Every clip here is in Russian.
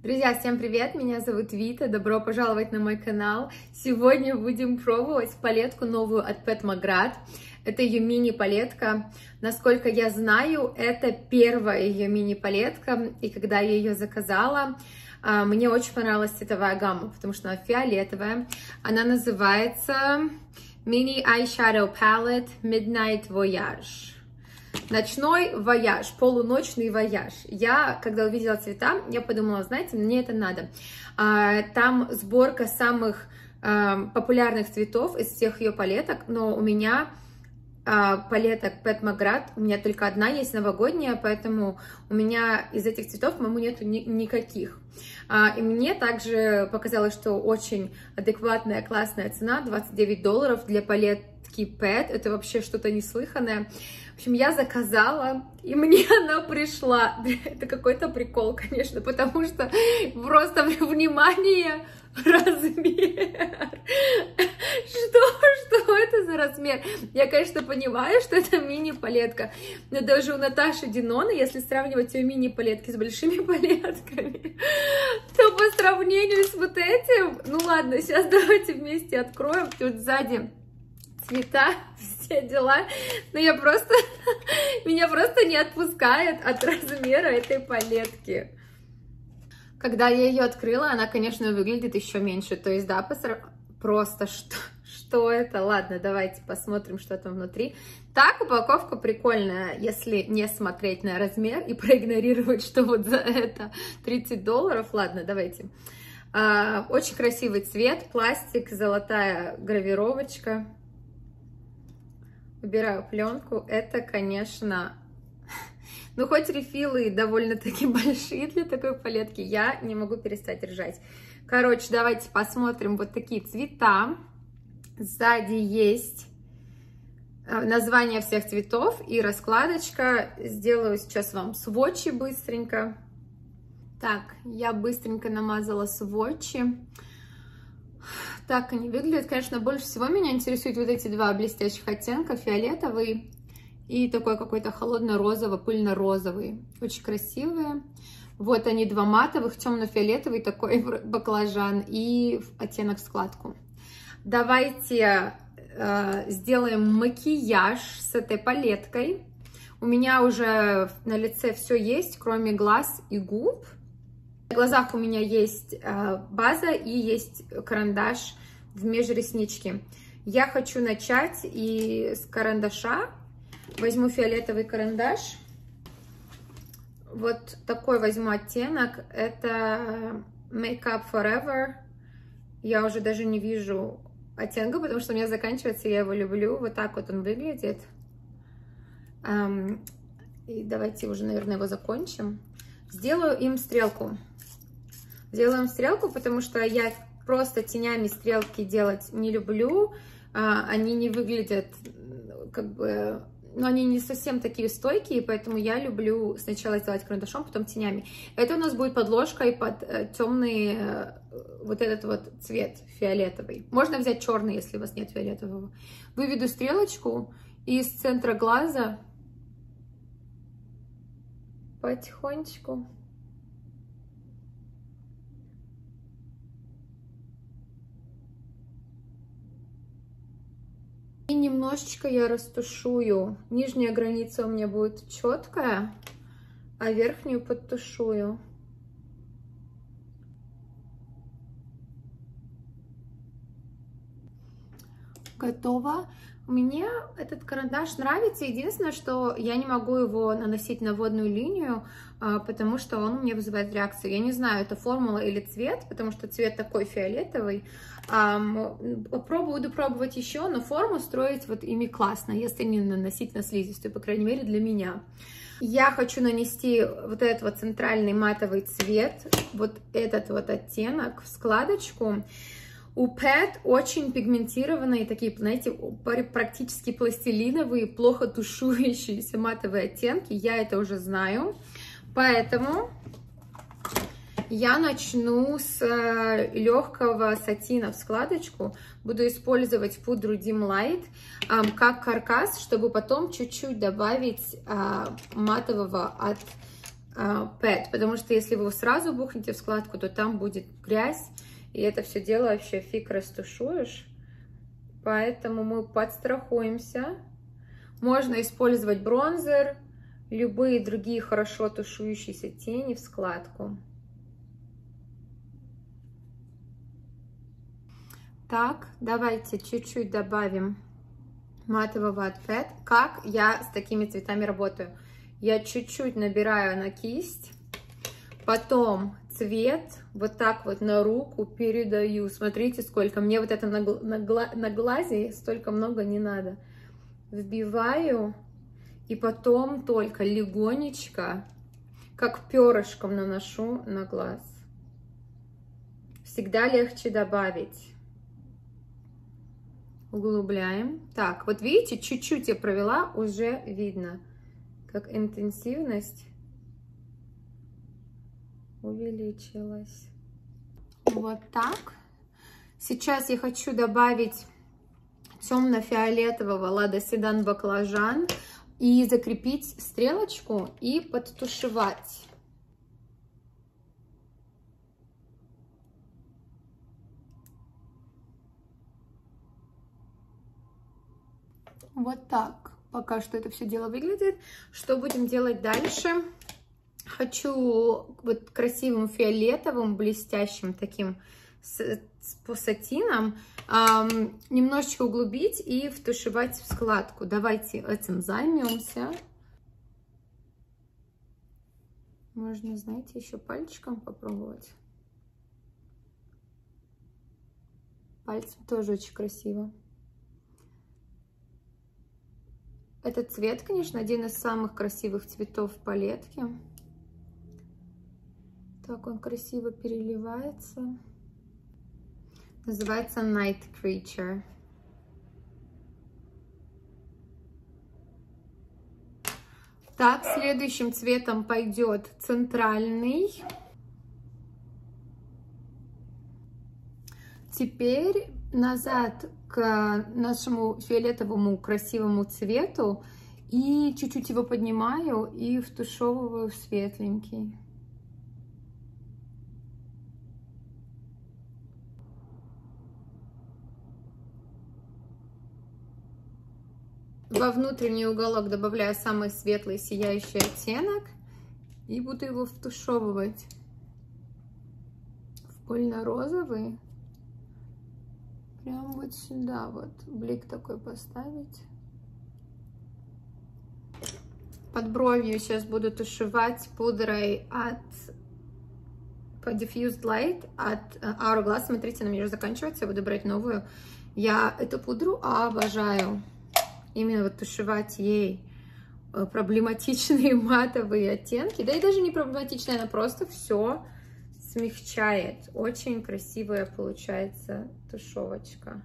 Друзья, всем привет! Меня зовут Вита, добро пожаловать на мой канал. Сегодня будем пробовать палетку новую от Pat McGrath. Это ее мини-палетка. Насколько я знаю, это первая ее мини-палетка, и когда я ее заказала, а, мне очень понравилась цветовая гамма, потому что она фиолетовая. Она называется Mini Eyeshadow Palette Midnight Voyage. Ночной вояж, полуночный вояж. Я, когда увидела цвета, я подумала, знаете, мне это надо. А, там сборка самых а, популярных цветов из всех ее палеток, но у меня а, палеток Pet Magrat, у меня только одна есть новогодняя, поэтому у меня из этих цветов, по-моему, нету ни никаких. И мне также показалось, что очень адекватная, классная цена, 29 долларов для палетки Pet, это вообще что-то неслыханное. В общем, я заказала, и мне она пришла. Это какой-то прикол, конечно, потому что просто внимание, размер. Что, что это за размер? Я, конечно, понимаю, что это мини-палетка, но даже у Наташи Динона, если сравнивать ее мини-палетки с большими палетками, то по сравнению с вот этим, ну ладно, сейчас давайте вместе откроем. Тут сзади цвета, все дела. Но я просто, меня просто не отпускает от размера этой палетки. Когда я ее открыла, она, конечно, выглядит еще меньше. То есть, да, просто что, что это? Ладно, давайте посмотрим, что там внутри. Так, упаковка прикольная, если не смотреть на размер и проигнорировать, что вот за это 30 долларов. Ладно, давайте. А, очень красивый цвет, пластик, золотая гравировочка убираю пленку. Это, конечно, ну хоть рефилы довольно-таки большие для такой палетки, я не могу перестать ржать. Короче, давайте посмотрим вот такие цвета. Сзади есть э, название всех цветов и раскладочка. Сделаю сейчас вам сводчи быстренько. Так, я быстренько намазала сводчи. Так они выглядят. Конечно, больше всего меня интересуют вот эти два блестящих оттенка, фиолетовый и такой какой-то холодно-розовый, пыльно-розовый. Очень красивые. Вот они, два матовых, темно-фиолетовый такой баклажан и оттенок складку. Давайте э, сделаем макияж с этой палеткой. У меня уже на лице все есть, кроме глаз и губ. В глазах у меня есть э, база и есть карандаш в межресничке. Я хочу начать и с карандаша. Возьму фиолетовый карандаш. Вот такой возьму оттенок. Это Make Up Forever. Я уже даже не вижу оттенка, потому что у меня заканчивается, я его люблю. Вот так вот он выглядит. И давайте уже, наверное, его закончим. Сделаю им стрелку. Делаем стрелку, потому что я просто тенями стрелки делать не люблю. А, они не выглядят как бы... Ну, они не совсем такие стойкие, поэтому я люблю сначала сделать карандашом, потом тенями. Это у нас будет подложкой под э, темный э, вот этот вот цвет фиолетовый. Можно взять черный, если у вас нет фиолетового. Выведу стрелочку и из центра глаза потихонечку И немножечко я растушую. Нижняя граница у меня будет четкая, а верхнюю подтушую. Готово. Мне этот карандаш нравится. Единственное, что я не могу его наносить на водную линию, а, потому что он меня вызывает реакцию. Я не знаю, это формула или цвет, потому что цвет такой фиолетовый. Попробую, буду пробовать еще, но форму строить вот ими классно, если не наносить на слизистую, по крайней мере для меня. Я хочу нанести вот этот вот центральный матовый цвет, вот этот вот оттенок в складочку. У Pet очень пигментированные, такие, знаете, практически пластилиновые, плохо тушующиеся матовые оттенки. Я это уже знаю. Поэтому я начну с э, легкого сатина в складочку. Буду использовать пудру Dim Light как каркас, чтобы потом чуть-чуть добавить а, матового от Pet, потому что если вы сразу бухнете в складку, то там будет грязь, и это все дело вообще фиг растушуешь. Поэтому мы подстрахуемся. Можно использовать бронзер, любые другие хорошо тушующиеся тени в складку. Так, давайте чуть-чуть добавим матового от. Как я с такими цветами работаю? Я чуть-чуть набираю на кисть, потом цвет вот так вот на руку передаю. Смотрите, сколько. Мне вот это на, на, на глазе столько много не надо. Вбиваю и потом только легонечко, как перышком наношу на глаз. Всегда легче добавить. Углубляем. Так, вот видите, чуть-чуть я провела, уже видно, как интенсивность увеличилась. Вот так. Сейчас я хочу добавить темно-фиолетового Лада Седан Баклажан и закрепить стрелочку и подтушевать. Вот так пока что это все дело выглядит. Что будем делать дальше? Хочу вот красивым фиолетовым, блестящим таким с, с пассатином эм, немножечко углубить и втушевать в складку. Давайте этим займемся. Можно, знаете, еще пальчиком попробовать. Пальцем тоже очень красиво. Этот цвет, конечно, один из самых красивых цветов в палетке. Так он красиво переливается. Называется Night Creature. Так, следующим цветом пойдет центральный. Теперь назад к нашему фиолетовому красивому цвету и чуть-чуть его поднимаю и втушевываю в светленький. Во внутренний уголок добавляю самый светлый сияющий оттенок и буду его втушевывать в пыльно-розовый. Прям вот сюда вот блик такой поставить. Под бровью сейчас буду тушевать пудрой от Diffused Light от э, Hourglass. Смотрите, она мне уже заканчивается, я буду брать новую. Я эту пудру обожаю именно вот тушевать ей э, проблематичные матовые оттенки. Да и даже не проблематичные, она просто все смягчает. Очень красивая получается тушевочка.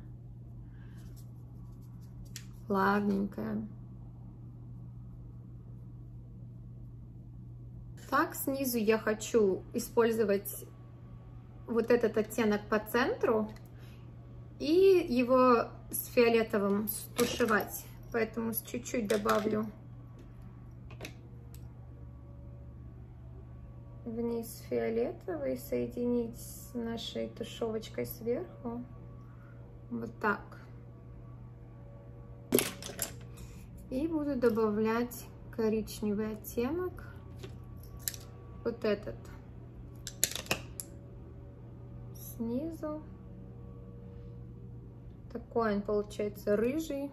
Плавненькая. Так, снизу я хочу использовать вот этот оттенок по центру и его с фиолетовым стушевать поэтому чуть-чуть добавлю вниз фиолетовый, соединить с нашей тушевочкой сверху. Вот так. И буду добавлять коричневый оттенок. Вот этот. Снизу. Такой он получается рыжий.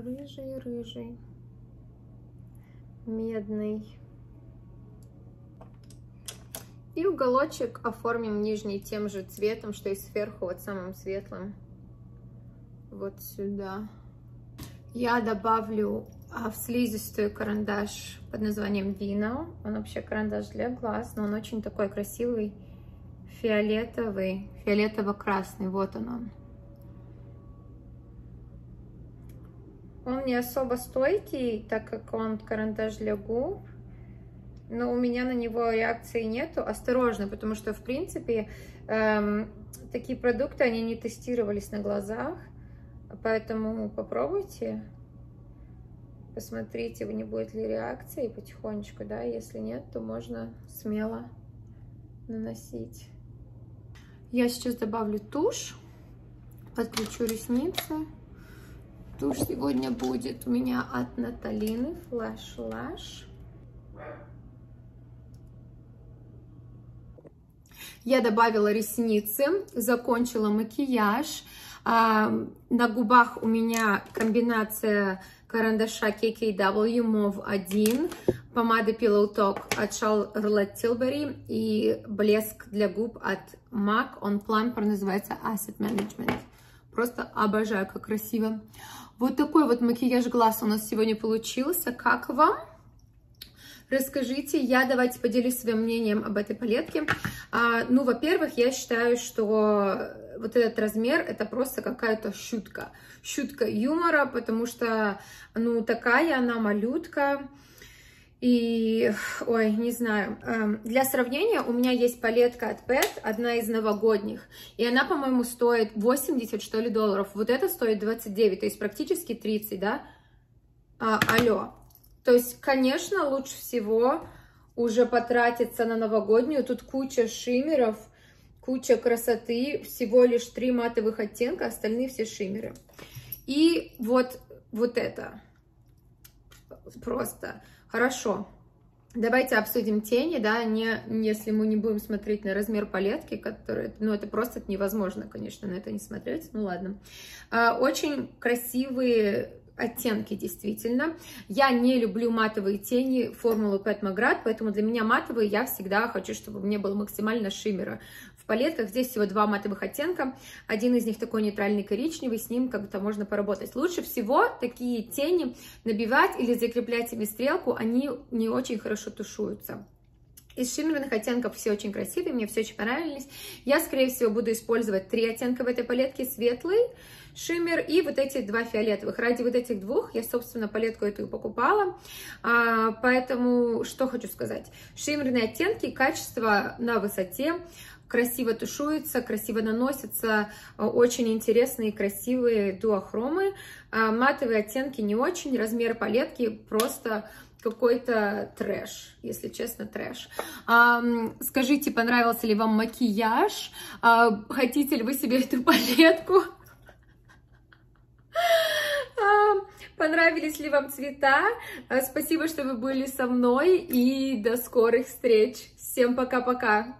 Рыжий, рыжий, медный. И уголочек оформим нижний тем же цветом, что и сверху, вот самым светлым. Вот сюда. Я добавлю а, в слизистую карандаш под названием Vino. Он вообще карандаш для глаз, но он очень такой красивый, фиолетовый, фиолетово-красный. Вот он он. Он не особо стойкий, так как он карандаш для губ. Но у меня на него реакции нету. Осторожно, потому что, в принципе, эм, такие продукты, они не тестировались на глазах. Поэтому попробуйте. посмотрите, не будет ли реакции потихонечку, да, если нет, то можно смело наносить. Я сейчас добавлю тушь, подключу ресницы. Тушь сегодня будет у меня от Наталины Flash Lash. Я добавила ресницы, закончила макияж. А, на губах у меня комбинация карандаша KKW Mauve 1, помада Pillow Talk от Charlotte Tilbury и блеск для губ от MAC On Plumper, называется Asset Management. Просто обожаю, как красиво. Вот такой вот макияж глаз у нас сегодня получился. Как вам? Расскажите, я давайте поделюсь своим мнением об этой палетке. А, ну, во-первых, я считаю, что вот этот размер это просто какая-то шутка. Шутка юмора, потому что, ну, такая она малютка. И, ой, не знаю, эм, для сравнения у меня есть палетка от Pet, одна из новогодних, и она, по-моему, стоит 80, что ли, долларов. Вот это стоит 29, то есть практически 30, да? А, алло. То есть, конечно, лучше всего уже потратиться на новогоднюю. Тут куча шиммеров, куча красоты, всего лишь три матовых оттенка, остальные все шиммеры. И вот, вот это просто хорошо. Давайте обсудим тени, да, не, если мы не будем смотреть на размер палетки, который, ну, это просто невозможно, конечно, на это не смотреть, ну, ладно. А, очень красивые оттенки, действительно. Я не люблю матовые тени формулы Pat McGrath, поэтому для меня матовые я всегда хочу, чтобы мне было максимально шиммера в палетках. Здесь всего два матовых оттенка. Один из них такой нейтральный коричневый, с ним как-то можно поработать. Лучше всего такие тени набивать или закреплять ими стрелку, они не очень хорошо тушуются. Из шиммерных оттенков все очень красивые, мне все очень понравились. Я, скорее всего, буду использовать три оттенка в этой палетке. Светлый, шиммер и вот эти два фиолетовых. Ради вот этих двух я, собственно, палетку эту и покупала. А, поэтому что хочу сказать. Шиммерные оттенки, качество на высоте красиво тушуется, красиво наносятся, очень интересные, красивые дуохромы. А, матовые оттенки не очень, размер палетки просто какой-то трэш, если честно, трэш. А, скажите, понравился ли вам макияж? А, хотите ли вы себе эту палетку? А, понравились ли вам цвета? А, спасибо, что вы были со мной и до скорых встреч. Всем пока-пока.